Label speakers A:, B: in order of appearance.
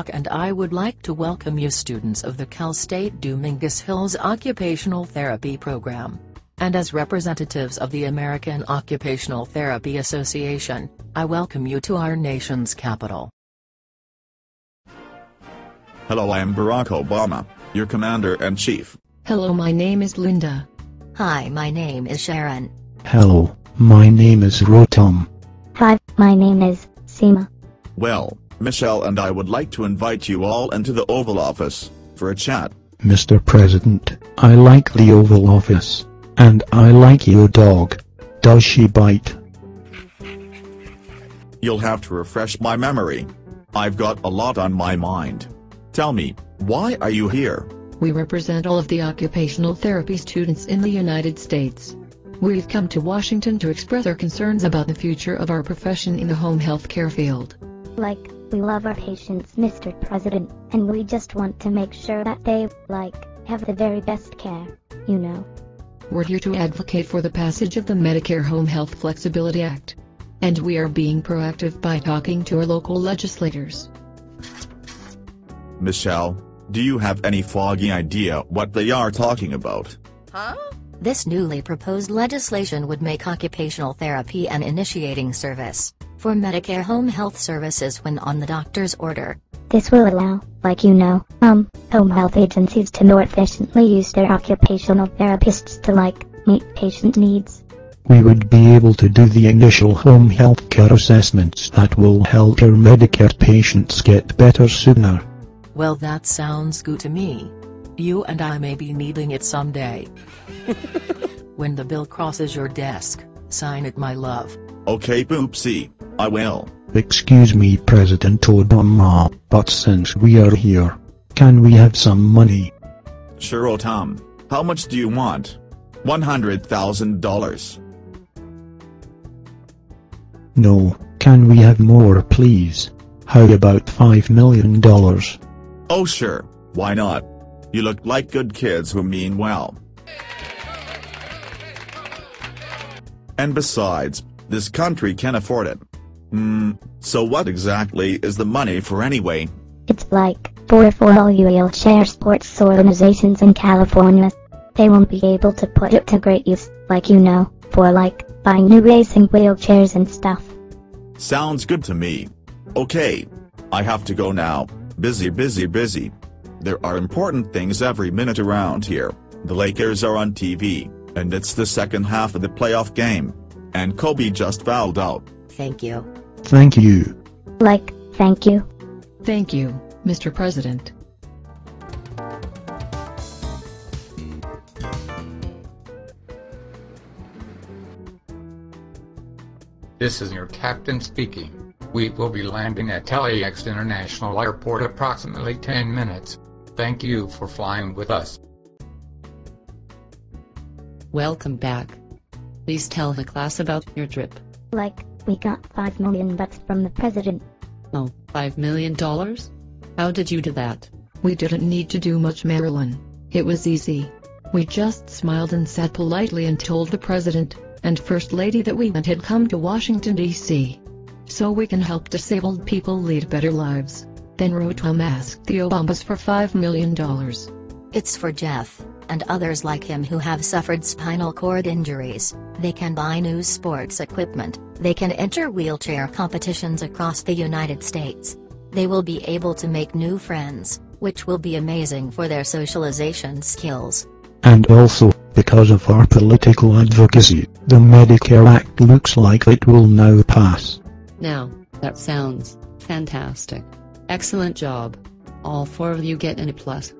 A: Barack and I would like to welcome you students of the Cal State Dominguez Hills Occupational Therapy Program. And as representatives of the American Occupational Therapy Association, I welcome you to our nation's capital.
B: Hello, I am Barack Obama, your commander-in-chief.
C: Hello, my name is Linda.
D: Hi, my name is Sharon.
E: Hello, my name is Rotom.
F: Hi, my name is Seema.
B: Well, Michelle and I would like to invite you all into the Oval Office for a chat.
E: Mr. President, I like the Oval Office. And I like your dog. Does she bite?
B: You'll have to refresh my memory. I've got a lot on my mind. Tell me, why are you here?
C: We represent all of the occupational therapy students in the United States. We've come to Washington to express our concerns about the future of our profession in the home health care field.
F: Like, we love our patients, Mr. President, and we just want to make sure that they, like, have the very best care, you know.
C: We're here to advocate for the passage of the Medicare Home Health Flexibility Act. And we are being proactive by talking to our local legislators.
B: Michelle, do you have any foggy idea what they are talking about? Huh?
D: This newly proposed legislation would make occupational therapy an initiating service for Medicare home health services when on the doctor's order.
F: This will allow, like you know, um, home health agencies to more efficiently use their occupational therapists to, like, meet patient needs.
E: We would be able to do the initial home health care assessments that will help our Medicare patients get better sooner.
A: Well, that sounds good to me. You and I may be needing it someday. when the bill crosses your desk, sign it, my love.
B: Okay, Boopsie, I will.
E: Excuse me, President Obama, but since we are here, can we have some money?
B: Sure, oh, Tom. How much do you want? $100,000.
E: No, can we have more please? How about $5 million?
B: Oh sure, why not? You look like good kids who mean well. And besides, this country can afford it. Hmm, so what exactly is the money for anyway?
F: It's like, for for all you wheelchair sports organizations in California. They won't be able to put it to great use, like you know, for like, buying new racing wheelchairs and stuff.
B: Sounds good to me. Okay. I have to go now. Busy busy busy. There are important things every minute around here. The Lakers are on TV, and it's the second half of the playoff game. And Kobe just fouled out.
D: Thank you.
E: Thank you.
F: Like, thank you.
C: Thank you, Mr. President.
G: This is your captain speaking. We will be landing at LAX International Airport approximately 10 minutes. Thank you for flying with us.
H: Welcome back. Please tell the class about your trip.
F: Like, we got 5 million bucks from the president.
H: Oh, $5 million? How did you do that?
C: We didn't need to do much, Marilyn. It was easy. We just smiled and sat politely and told the president and first lady that we had come to Washington, D.C. So we can help disabled people lead better lives. Then Rotom asked the Obamas for $5 million.
D: It's for Jeff, and others like him who have suffered spinal cord injuries. They can buy new sports equipment, they can enter wheelchair competitions across the United States. They will be able to make new friends, which will be amazing for their socialization skills.
E: And also, because of our political advocacy, the Medicare Act looks like it will now pass.
H: Now, that sounds fantastic. Excellent job. All four of you get an A+. plus.